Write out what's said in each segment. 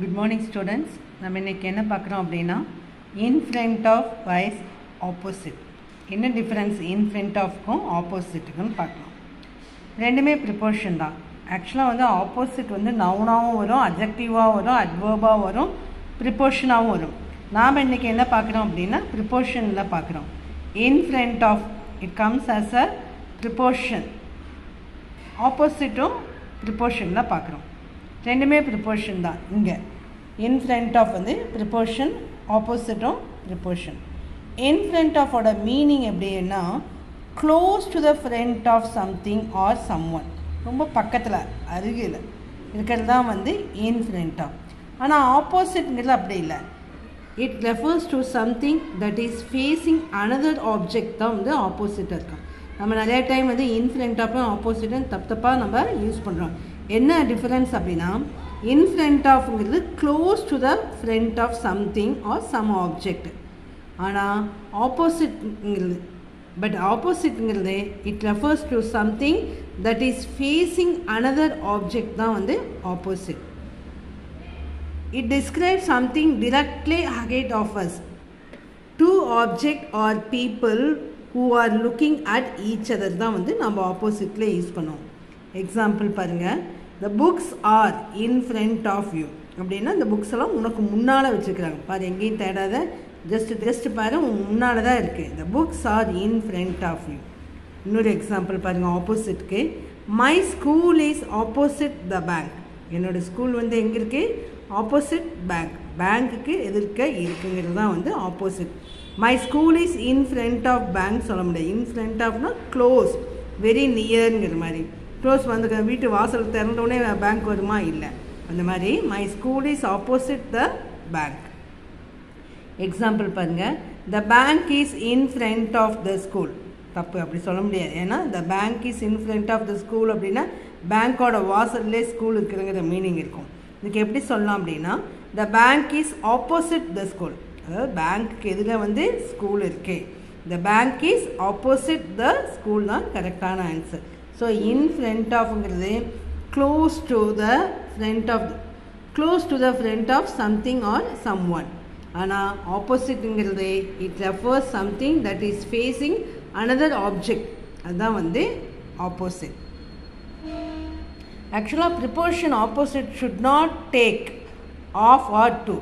Good morning students நம்ம இன்றைக்கி என்ன பார்க்குறோம் அப்படின்னா in front of vice opposite என்ன டிஃப்ரென்ஸ் இன் ஃப்ரண்ட் ஆஃப்க்கும் ஆப்போசிட்டுக்கும் பார்க்கலாம். ரெண்டுமே ப்ரிப்போர்ஷன் தான். ஆக்சுவலாக வந்து ஆப்போசிட் வந்து நவுனாகவும் வரும் அப்ஜெக்டிவாக வரும் அட்வர்பாக வரும் ப்ரிப்போர்ஷனாகவும் வரும். நாம் இன்றைக்கி என்ன பார்க்குறோம் அப்படின்னா ப்ரிப்போர்ஷனில் பார்க்குறோம். In front of it comes as a preposition ஆப்போசிட்டும் ப்ரிப்போர்ஷனில் பார்க்குறோம். ரெண்டுமே ப்ரிப்போர்ஷன் தான். இங்கே. இன் ஃப்ரண்ட் ஆஃப் வந்து ப்ரிப்போர்ஷன் ஆப்போசிட்டும் ப்ரிப்போர்ஷன் இன் ஃப்ரண்ட் ஆஃபோட மீனிங் எப்படின்னா close to the front of something or someone ரொம்ப பக்கத்தில் அருகில் இருக்கிறது தான் வந்து இன் ஃப்ரண்ட் ஆஃப் ஆனால் ஆப்போசிட்ங்கிறது அப்படி இல்லை. It refers to something that is facing another object தான் வந்து ஆப்போசிட்டாக இருக்கும் நம்ம நிறைய டைம் வந்து இன் ஃப்ரண்ட் ஆஃபும் ஆப்போசிட்டும் தப்பு தப்பாக நம்ம யூஸ் பண்ணுறோம் என்ன டிஃப்ரென்ஸ் அப்படின்னா in front ஆஃப்ங்கிறது close to the front of something or some object ஆனால் ஆப்போசிட்ங்கிறது but ஆப்போசிட்ங்கிறது it refers to something that is facing another object தான் வந்து opposite it describe something directly ahead of as two object or people who are looking at each other தான் வந்து நம்ம ஆப்போசிட்டில் use பண்ணுவோம். Example பாருங்கள் the books are in front of you அப்படின்னா இந்த புக்ஸ் எல்லாம் உனக்கு முன்னால் வச்சுருக்குறாங்க. பாரு எங்கேயும் தேடாத ஜஸ்ட் ஜஸ்ட் பாரு உன் முன்னால் தான் இருக்குது the books are in front of you இன்னொரு எக்ஸாம்பிள் பாருங்கள் ஆப்போசிட்க்கு my school is opposite the bank என்னோடய ஸ்கூல் வந்து எங்கே இருக்குது ஆப்போசிட் பேங்க் பேங்க்குக்கு எதிர்க்க இருக்குங்கிறது தான் வந்து opposite my school is in front of bank சொல்ல முடியாது. இன் ஃப்ரண்ட் ஆஃப்னா க்ளோஸ் வெரி நியருங்கிற மாதிரி. க்ளோஸ் வந்து வீட்டு வாசல் திறந்தோடனே பேங்க் வருமா? இல்லை. அந்த மாதிரி my school is opposite the bank example பாருங்கள் the bank is in front of the school தப்பு அப்படி சொல்ல முடியாது. ஏன்னா the bank is in front of the school அப்படின்னா பேங்க்கோட வாசல்லே ஸ்கூல் இருக்குதுங்கிற மீனிங் இருக்கும். இதுக்கு எப்படி சொல்லலாம் அப்படின்னா the bank is opposite the school அதாவது பேங்க்கு எதில் வந்து ஸ்கூல் இருக்கே. The bank is opposite the school தான் கரெக்டான answer so in front ஆஃப்ங்கிறது close to the front of close to the front of something or someone ஆனால் ஆப்போசிட்டுங்கிறது it refers something that is facing another object அதுதான் வந்து opposite ஆக்சுவலாக preposition opposite should not take of or to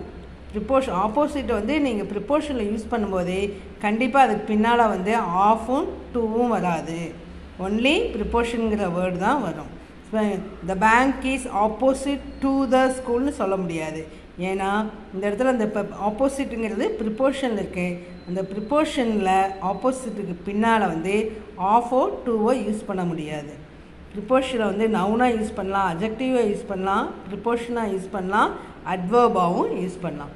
preposition opposite வந்து நீங்கள் ப்ரிப்போர்ஷனில் use பண்ணும்போது கண்டிப்பாக அதுக்கு பின்னால் வந்து ஆஃபும் டூவும் வராது. ஒன்லி ப்ரிப்போர்ஷனுங்கிற வேர்டு தான் வரும். The bank is opposite to the ஸ்கூல்னு சொல்ல முடியாது. ஏன்னா இந்த இடத்துல அந்த இப்போ ஆப்போசிட்டுங்கிறது ப்ரிப்போர்ஷனில் இருக்குது அந்த ப்ரிப்போர்ஷனில் ஆப்போசிட்டுக்கு பின்னால் வந்து ஆஃபோ டூவோ யூஸ் பண்ண முடியாது. ப்ரிப்போர்ஷனை வந்து நவுனாக யூஸ் பண்ணலாம் அஜெக்டிவாக யூஸ் பண்ணலாம் ப்ரிப்போர்ஷனாக யூஸ் பண்ணலாம் அட்வர்பாகவும் யூஸ் பண்ணலாம்.